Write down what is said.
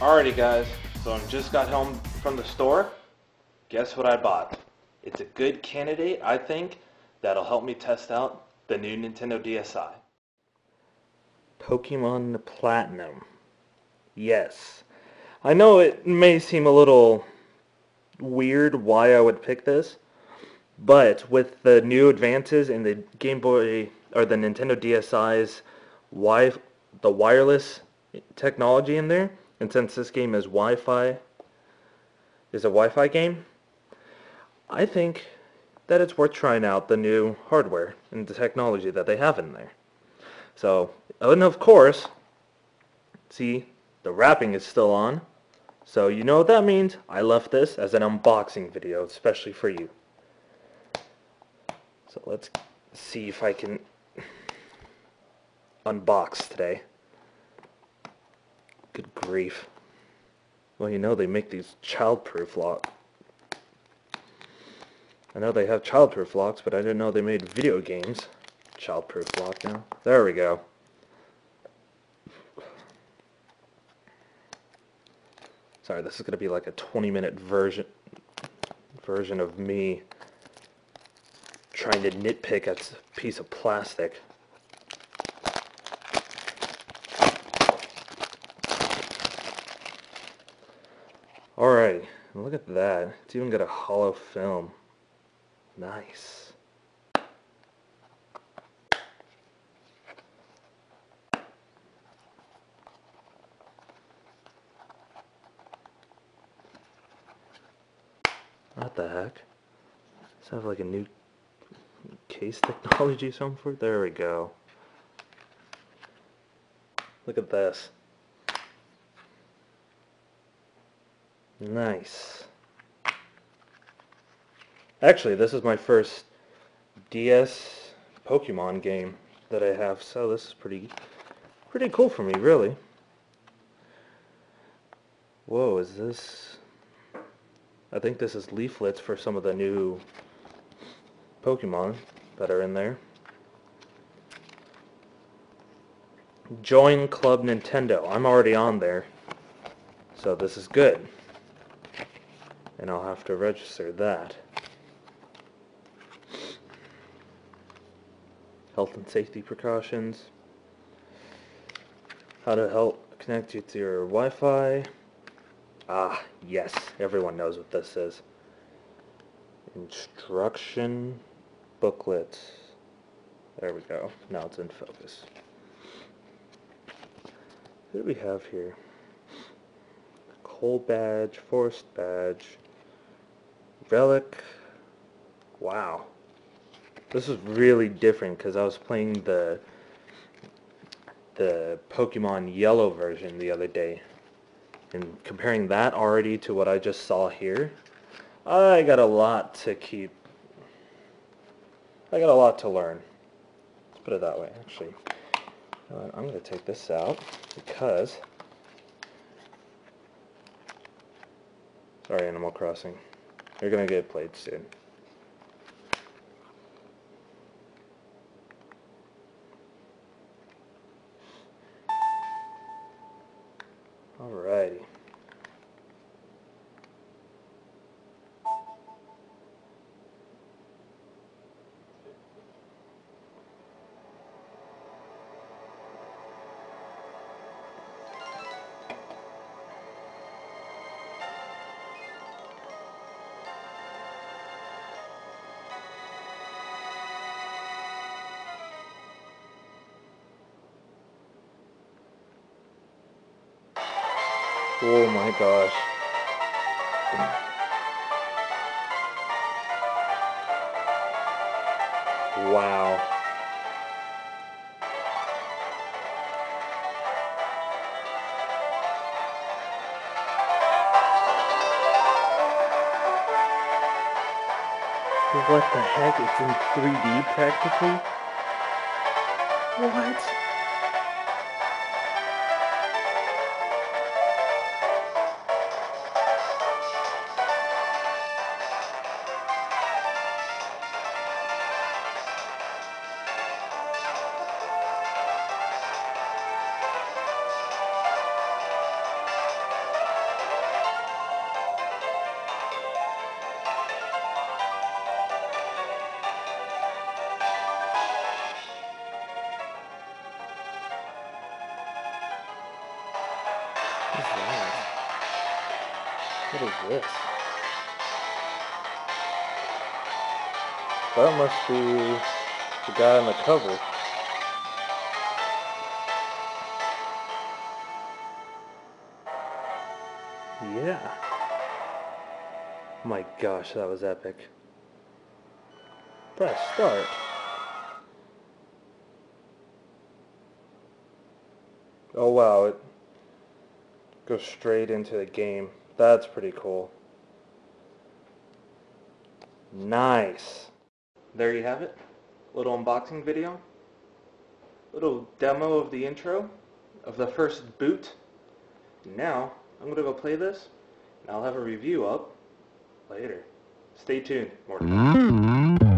Alrighty guys, so I just got home from the store. Guess what I bought? It's a good candidate, I think, that'll help me test out the new Nintendo DSi. Pokemon Platinum. Yes. I know it may seem a little weird why I would pick this, but with the new advances in the Game Boy or the Nintendo DSi's wi the wireless technology in there, and since this game is Wi-Fi, is a Wi-Fi game, I think that it's worth trying out the new hardware and the technology that they have in there. So, and of course, see, the wrapping is still on. So you know what that means. I left this as an unboxing video, especially for you. So let's see if I can unbox today. Grief. Well, you know they make these childproof locks. I know they have childproof locks, but I didn't know they made video games. Childproof lock now. There we go. Sorry, this is going to be like a 20 minute version version of me trying to nitpick a piece of plastic. Alright, look at that. It's even got a hollow film. Nice. What the heck? Does have like a new case technology something for it? There we go. Look at this. Nice. Actually, this is my first DS Pokemon game that I have, so this is pretty pretty cool for me, really. Whoa, is this... I think this is leaflets for some of the new Pokemon that are in there. Join Club Nintendo. I'm already on there, so this is good and I'll have to register that. Health and safety precautions. How to help connect you to your Wi-Fi. Ah, yes, everyone knows what this is. Instruction booklet. There we go. Now it's in focus. What do we have here? Coal badge, forest badge, Relic. Wow. This is really different because I was playing the the Pokemon Yellow version the other day. And comparing that already to what I just saw here, I got a lot to keep. I got a lot to learn. Let's put it that way, actually. I'm going to take this out because... Sorry, Animal Crossing. You're going to get played soon. Alrighty. Oh my gosh. Wow. What the heck? It's in 3D practically? What? What is this? That must be the guy on the cover. Yeah. My gosh, that was epic. Press start. Oh wow, it goes straight into the game. That's pretty cool. Nice. There you have it. Little unboxing video. Little demo of the intro of the first boot. Now, I'm going to go play this, and I'll have a review up later. Stay tuned. More. Mm-hmm.